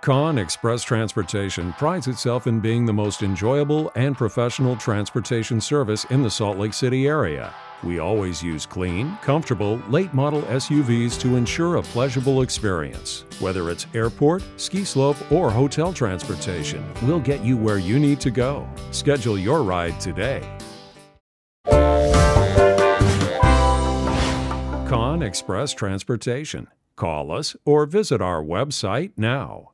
Khan Express Transportation prides itself in being the most enjoyable and professional transportation service in the Salt Lake City area. We always use clean, comfortable, late model SUVs to ensure a pleasurable experience. Whether it's airport, ski slope, or hotel transportation, we'll get you where you need to go. Schedule your ride today. Khan Express Transportation. Call us or visit our website now.